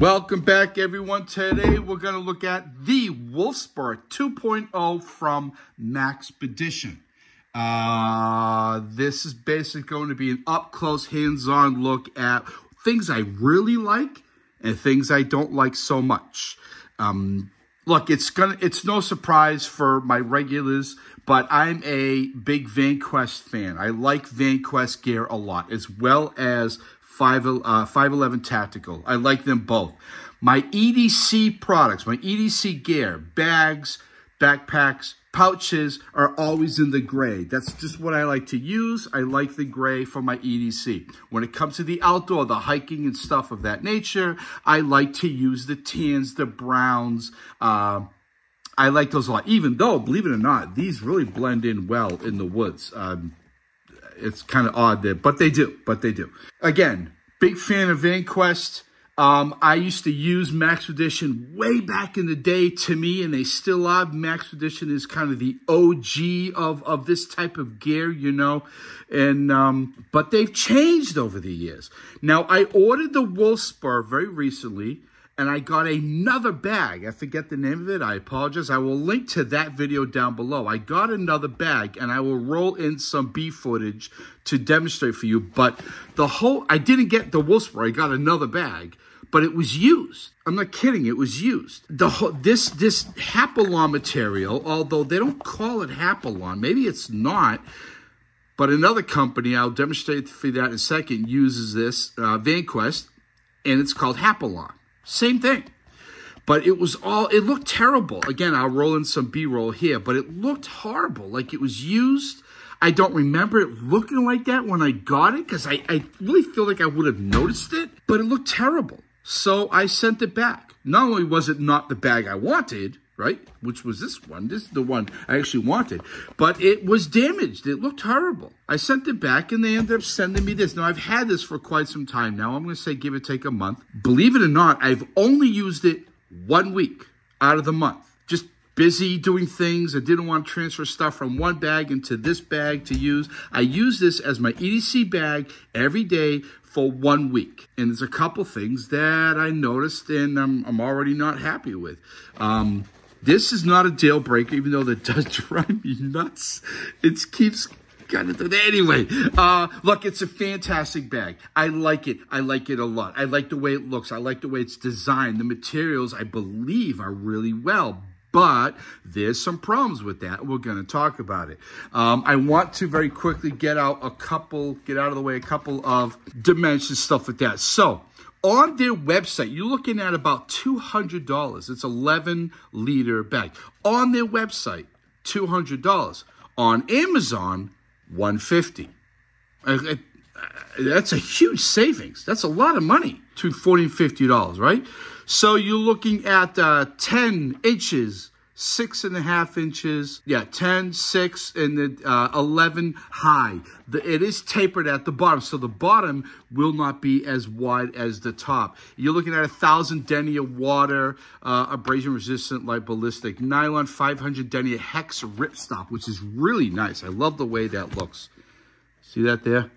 Welcome back, everyone. Today we're going to look at the Wolfspur 2.0 from Maxpedition. Uh, this is basically going to be an up-close, hands-on look at things I really like and things I don't like so much. Um, look, it's gonna it's no surprise for my regulars, but I'm a big VanQuest fan. I like VanQuest gear a lot, as well as 5, uh, 511 Tactical. I like them both. My EDC products, my EDC gear, bags, backpacks, pouches are always in the gray. That's just what I like to use. I like the gray for my EDC. When it comes to the outdoor, the hiking and stuff of that nature, I like to use the tans, the browns, uh, I like those a lot, even though, believe it or not, these really blend in well in the woods. Um, it's kind of odd there, but they do, but they do. Again, big fan of VanQuest. Um, I used to use Maxpedition way back in the day to me, and they still are. Maxpedition is kind of the OG of, of this type of gear, you know. And um, But they've changed over the years. Now, I ordered the Wolfspur very recently, and I got another bag. I forget the name of it. I apologize. I will link to that video down below. I got another bag, and I will roll in some B footage to demonstrate for you. But the whole, I didn't get the Wolfspur. I got another bag, but it was used. I'm not kidding. It was used. The whole, this this Hypalon material, although they don't call it Hypalon, maybe it's not. But another company, I'll demonstrate for that in a second, uses this uh, VanQuest, and it's called Hypalon. Same thing. But it was all, it looked terrible. Again, I'll roll in some B-roll here, but it looked horrible. Like it was used. I don't remember it looking like that when I got it because I, I really feel like I would have noticed it, but it looked terrible. So I sent it back. Not only was it not the bag I wanted, right? Which was this one. This is the one I actually wanted. But it was damaged. It looked horrible. I sent it back and they ended up sending me this. Now, I've had this for quite some time now. I'm going to say give it take a month. Believe it or not, I've only used it one week out of the month. Just busy doing things. I didn't want to transfer stuff from one bag into this bag to use. I use this as my EDC bag every day for one week. And there's a couple things that I noticed and I'm, I'm already not happy with. Um, this is not a deal breaker, even though that does drive me nuts. It keeps kind of anyway. Uh, look, it's a fantastic bag. I like it. I like it a lot. I like the way it looks. I like the way it's designed. The materials, I believe, are really well. But there's some problems with that. We're going to talk about it. Um, I want to very quickly get out a couple, get out of the way, a couple of dimensions, stuff like that. So on their website, you're looking at about $200. It's 11 liter bag. On their website, $200. On Amazon, 150 uh, uh, That's a huge savings. That's a lot of money to $40, $50, right? So you're looking at uh, 10 inches six and a half inches, yeah, 10, 6, and the uh, 11 high. The, it is tapered at the bottom, so the bottom will not be as wide as the top. You're looking at a 1,000 denier water, uh, abrasion resistant, light ballistic, nylon 500 denier hex ripstop, which is really nice. I love the way that looks. See that there?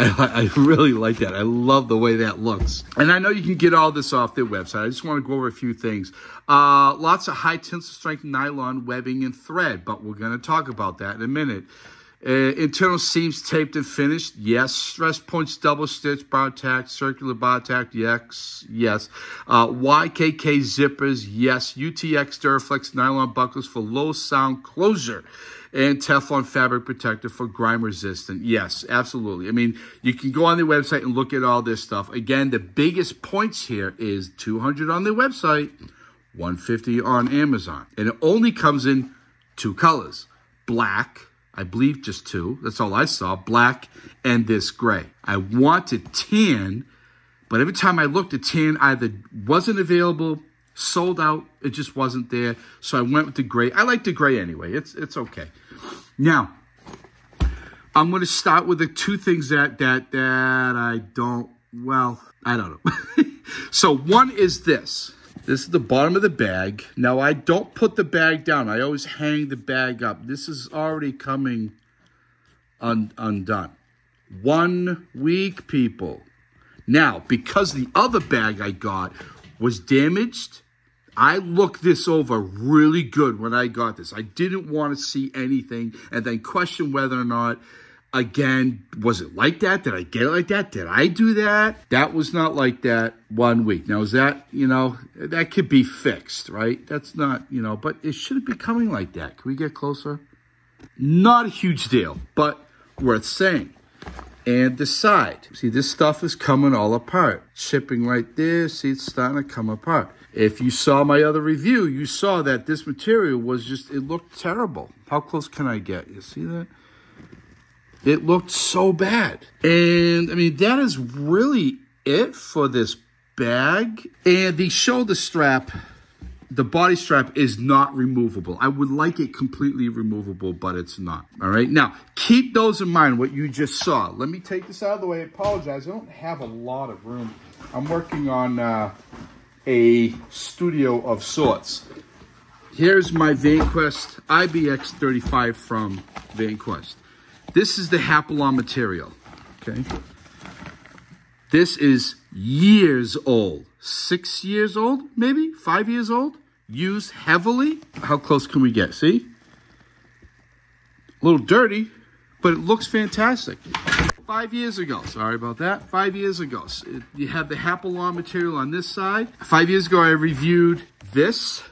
I, I, really like that. I love the way that looks. And I know you can get all this off their website. I just want to go over a few things. Uh, lots of high tensile strength nylon webbing and thread, but we're going to talk about that in a minute. Uh, internal seams taped and finished. Yes. Stress points double stitch, bar tack, circular bar tack. Yes. Yes. Uh, YKK zippers. Yes. UTX Duraflex nylon buckles for low sound closure and Teflon fabric protector for grime resistant. Yes, absolutely. I mean, you can go on their website and look at all this stuff. Again, the biggest points here is 200 on their website, 150 on Amazon. And it only comes in two colors, black, I believe just two. That's all I saw, black and this gray. I wanted tan, but every time I looked, the tan either wasn't available sold out. It just wasn't there. So I went with the gray. I like the gray anyway. It's it's okay. Now, I'm going to start with the two things that that that I don't. Well, I don't know. so one is this. This is the bottom of the bag. Now, I don't put the bag down. I always hang the bag up. This is already coming un undone. One week, people. Now, because the other bag I got was damaged, I looked this over really good when I got this. I didn't want to see anything and then question whether or not, again, was it like that? Did I get it like that? Did I do that? That was not like that one week. Now, is that, you know, that could be fixed, right? That's not, you know, but it shouldn't be coming like that. Can we get closer? Not a huge deal, but worth saying. And the side. See, this stuff is coming all apart. Shipping right there. See, it's starting to come apart. If you saw my other review, you saw that this material was just, it looked terrible. How close can I get? You see that? It looked so bad. And I mean, that is really it for this bag. And the shoulder strap, the body strap is not removable. I would like it completely removable, but it's not. All right. Now, keep those in mind, what you just saw. Let me take this out of the way. I apologize. I don't have a lot of room. I'm working on uh, a studio of sorts. Here's my VanQuest IBX35 from VanQuest. This is the Hypalon material, okay? This is years old. Six years old, maybe? Five years old? Used heavily. How close can we get? See? A little dirty, but it looks fantastic five years ago. Sorry about that. Five years ago. So you have the Hypalon material on this side. Five years ago, I reviewed this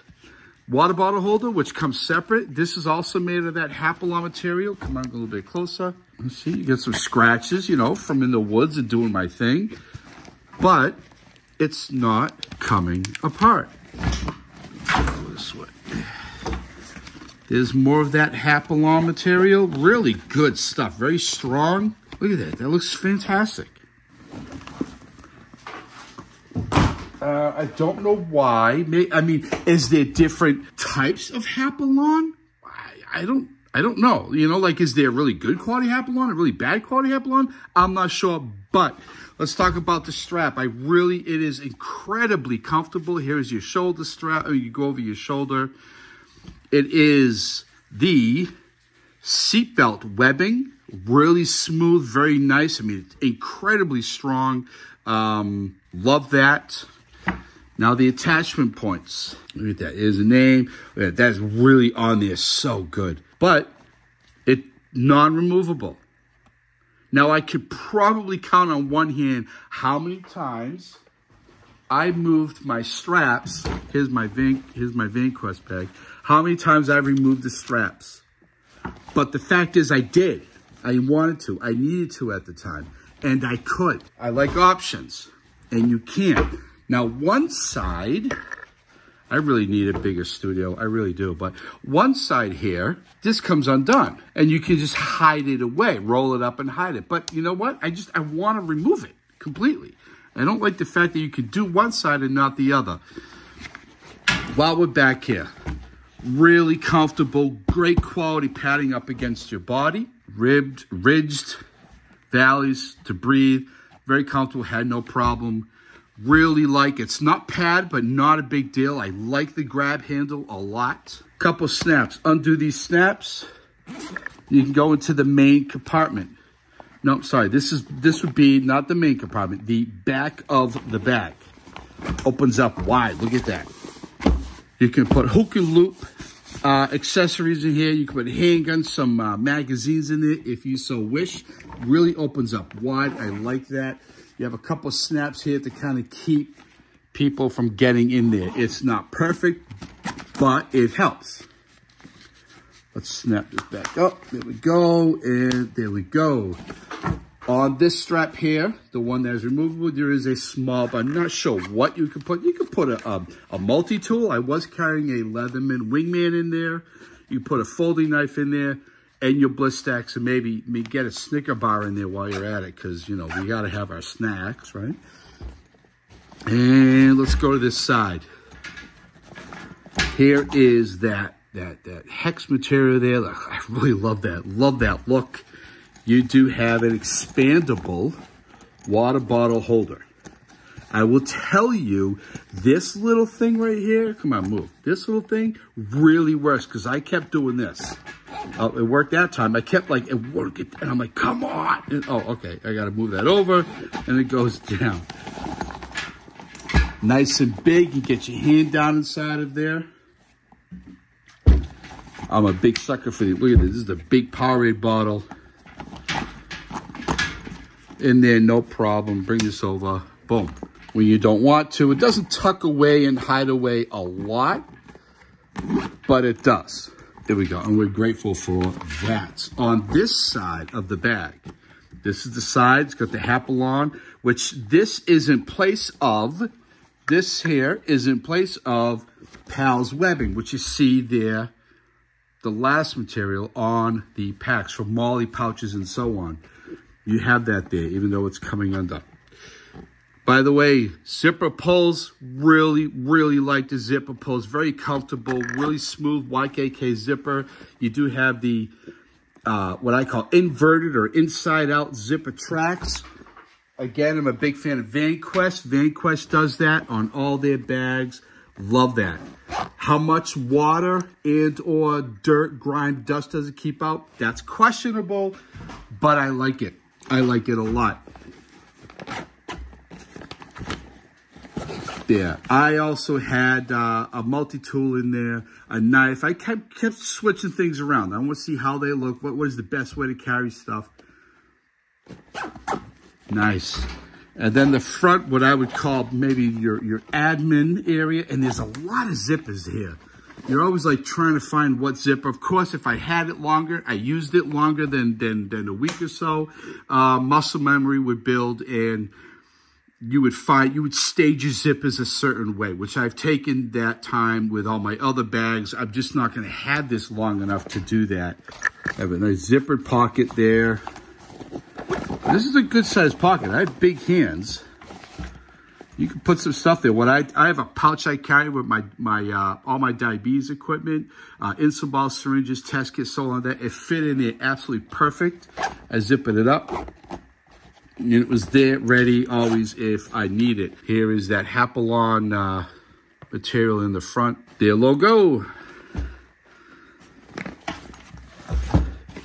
water bottle holder, which comes separate. This is also made of that Hypalon material. Come on a little bit closer. See, you get some scratches, you know, from in the woods and doing my thing. But it's not coming apart. This way. There's more of that Hypalon material. Really good stuff. Very strong. Look at that. That looks fantastic. Uh, I don't know why. I mean, is there different types of Hypalon? I, I don't I don't know. You know, like, is there really good quality Hypalon or really bad quality Hypalon? I'm not sure, but let's talk about the strap. I really, it is incredibly comfortable. Here's your shoulder strap. Oh, you go over your shoulder. It is the seatbelt webbing really smooth, very nice. I mean, incredibly strong. Um, love that. Now the attachment points. Look at that. There's a name. That's really on there. So good. But it non-removable. Now I could probably count on one hand how many times I moved my straps. Here's my Van, here's my VanQuest bag. How many times I removed the straps. But the fact is I did. I wanted to. I needed to at the time. And I could. I like options. And you can't. Now, one side, I really need a bigger studio. I really do. But one side here, this comes undone. And you can just hide it away. Roll it up and hide it. But you know what? I just, I want to remove it completely. I don't like the fact that you can do one side and not the other. While we're back here, really comfortable, great quality padding up against your body ribbed, ridged valleys to breathe. Very comfortable, had no problem. Really like, it's not pad, but not a big deal. I like the grab handle a lot. Couple snaps, undo these snaps. You can go into the main compartment. No, sorry, this is this would be not the main compartment, the back of the bag. Opens up wide, look at that. You can put hook and loop uh, accessories in here. You can put handguns, some uh, magazines in there if you so wish. Really opens up wide. I like that. You have a couple snaps here to kind of keep people from getting in there. It's not perfect, but it helps. Let's snap this back up. There we go. And there we go. On this strap here, the one that is removable, there is a small, but I'm not sure what you can put. You can put a, a, a multi-tool. I was carrying a Leatherman Wingman in there. You put a folding knife in there and your Blistex and maybe, maybe get a Snicker bar in there while you're at it because, you know, we got to have our snacks, right? And let's go to this side. Here is that, that, that hex material there. I really love that. Love that look you do have an expandable water bottle holder. I will tell you, this little thing right here, come on, move. This little thing really works because I kept doing this. Oh, it worked that time. I kept like, it worked, and I'm like, come on. And, oh, okay, I gotta move that over, and it goes down. Nice and big, you get your hand down inside of there. I'm a big sucker for the, look at this, this is the big Powerade bottle. In there, no problem, bring this over, boom. When you don't want to, it doesn't tuck away and hide away a lot, but it does. There we go, and we're grateful for that. On this side of the bag, this is the side, it's got the Hypalon, which this is in place of, this here is in place of PALS webbing, which you see there, the last material on the packs for MOLLE pouches and so on. You have that there, even though it's coming undone. By the way, zipper pulls, really, really like the zipper pulls. Very comfortable, really smooth YKK zipper. You do have the, uh, what I call inverted or inside out zipper tracks. Again, I'm a big fan of VanQuest. VanQuest does that on all their bags. Love that. How much water and or dirt, grime, dust does it keep out? That's questionable, but I like it. I like it a lot. there. I also had uh, a multi-tool in there, a knife. I kept, kept switching things around. I want to see how they look. What, what is the best way to carry stuff? Nice. And then the front, what I would call maybe your, your admin area. And there's a lot of zippers here. You're always like trying to find what zipper. Of course, if I had it longer, I used it longer than, than, than a week or so, uh, muscle memory would build and you would find, you would stage your zippers a certain way, which I've taken that time with all my other bags. I'm just not going to have this long enough to do that. I have a nice zippered pocket there. This is a good sized pocket. I have big hands. You can put some stuff there. What I I have a pouch I carry with my my uh, all my diabetes equipment, uh, insulin ball syringes, test kits, so on that. It fit in there absolutely perfect. I zip it up. And it was there ready always if I need it. Here is that Hypalon uh, material in the front. Their logo.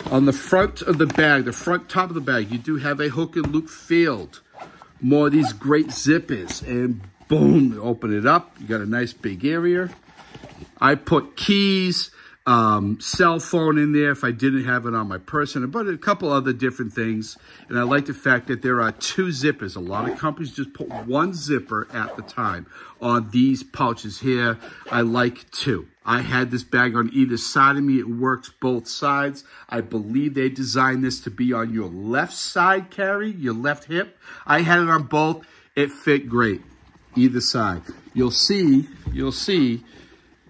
On the front of the bag, the front top of the bag, you do have a hook and loop field. More of these great zippers. And boom, open it up. You got a nice big area. I put keys, um, cell phone in there if I didn't have it on my person, but a couple other different things. And I like the fact that there are two zippers. A lot of companies just put one zipper at the time on these pouches here. I like two. I had this bag on either side of me. It works both sides. I believe they designed this to be on your left side carry, your left hip. I had it on both. It fit great, either side. You'll see, you'll see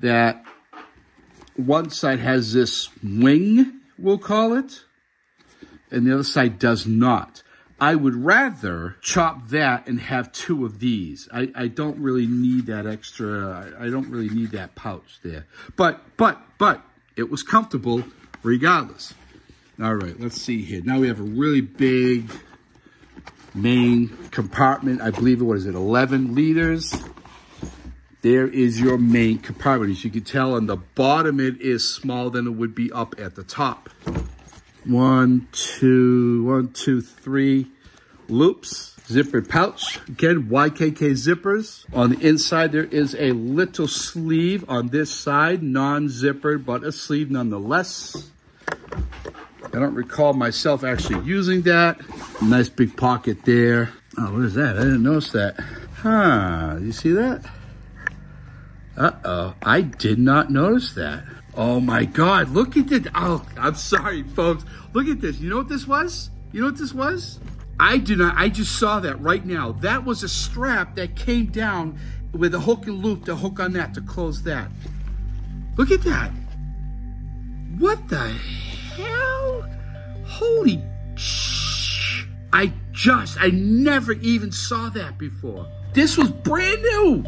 that one side has this wing, we'll call it, and the other side does not. I would rather chop that and have two of these. I, I don't really need that extra, I, I don't really need that pouch there. But, but, but, it was comfortable regardless. All right, let's see here. Now we have a really big main compartment. I believe it, what is it, 11 liters? There is your main compartment. As you can tell on the bottom, it is smaller than it would be up at the top. One, two, one, two, three loops. Zippered pouch. Again, YKK zippers. On the inside, there is a little sleeve on this side. Non-zippered, but a sleeve nonetheless. I don't recall myself actually using that. Nice big pocket there. Oh, what is that? I didn't notice that. Huh, you see that? Uh-oh, I did not notice that. Oh my God, look at this. Oh, I'm sorry, folks. Look at this. You know what this was? You know what this was? I do not, I just saw that right now. That was a strap that came down with a hook and loop to hook on that to close that. Look at that. What the hell? Holy sh! I just, I never even saw that before. This was brand new.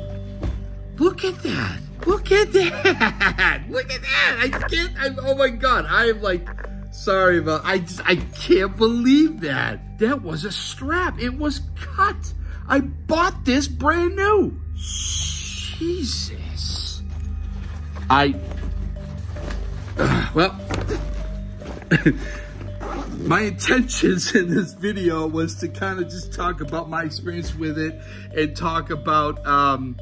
Look at that. Look at that. Look at that. I can't, I'm, oh my God. I am like, sorry about, I just, I can't believe that. That was a strap. It was cut. I bought this brand new. Jesus. I, uh, well, my intentions in this video was to kind of just talk about my experience with it and talk about um,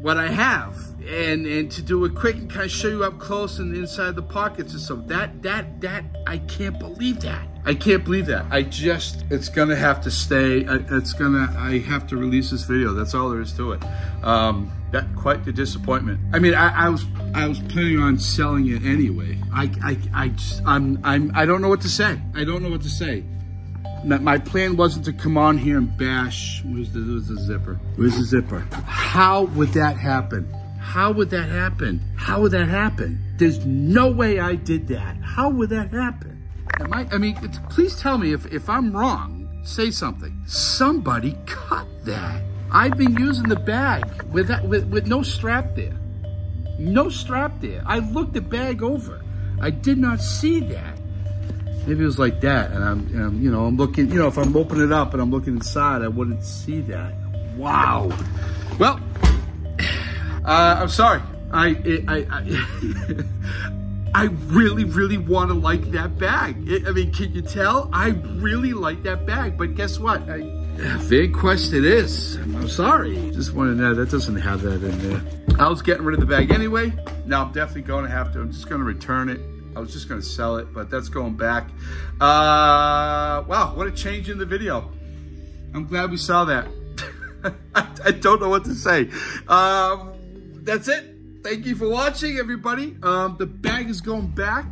what I have and and to do it quick and kind of show you up close and inside the pockets and stuff. That that that I can't believe that. I can't believe that. I just it's gonna have to stay. It's gonna I have to release this video. That's all there is to it. Um, that quite the disappointment. I mean, I, I was I was planning on selling it anyway. I I I just, I'm I'm I don't know what to say. I don't know what to say. My plan wasn't to come on here and bash. Where's the, where's the zipper? Where's the zipper? How would that happen? How would that happen? How would that happen? There's no way I did that. How would that happen? Am I, I mean, please tell me if, if I'm wrong, say something. Somebody cut that. I've been using the bag with that, with, with no strap there. No strap there. I looked the bag over. I did not see that. Maybe it was like that, and I'm, and I'm, you know, I'm looking, you know, if I'm opening it up and I'm looking inside, I wouldn't see that. Wow. Well, uh, I'm sorry. I, I, I, I really, really want to like that bag. I mean, can you tell? I really like that bag, but guess what? I, VanQuest it is. I'm sorry. Just wanted to know that doesn't have that in there. I was getting rid of the bag anyway. Now I'm definitely going to have to. I'm just going to return it. I was just to sell it, but that's going back. Uh, wow, what a change in the video. I'm glad we saw that. I, I, don't know what to say. Um, that's it. Thank you for watching, everybody. Um, the bag is going back.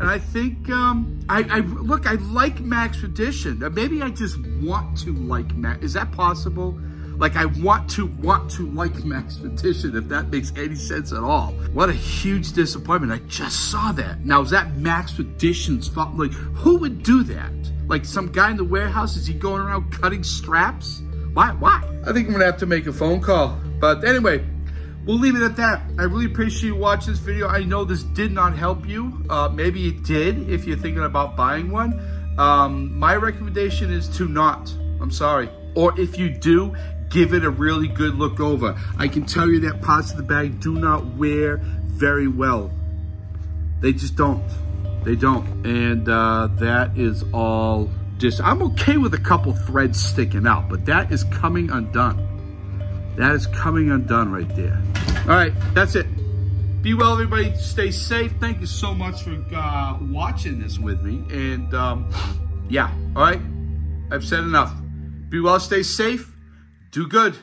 And I think, um, I, I, look, I like Maxpedition. Maybe I just want to like Max. Is that possible? Like I want to want to like Maxpedition, if that makes any sense at all. What a huge disappointment. I just saw that. Now, is that Maxpedition's fault? Like, who would do that? Like some guy in the warehouse, is he going around cutting straps? Why, why? I think I'm gonna have to make a phone call. But anyway, we'll leave it at that. I really appreciate you watching this video. I know this did not help you. Uh, maybe it did if you're thinking about buying one. Um, my recommendation is to not. I'm sorry. Or if you do, give it a really good look over. I can tell you that parts of the bag do not wear very well. They just don't. They don't. And uh, that is all just, I'm okay with a couple threads sticking out, but that is coming undone. That is coming undone right there. All right, that's it. Be well, everybody. Stay safe. Thank you so much for uh, watching this with me. And um, yeah, all right. I've said enough. Be well, stay safe. Do good.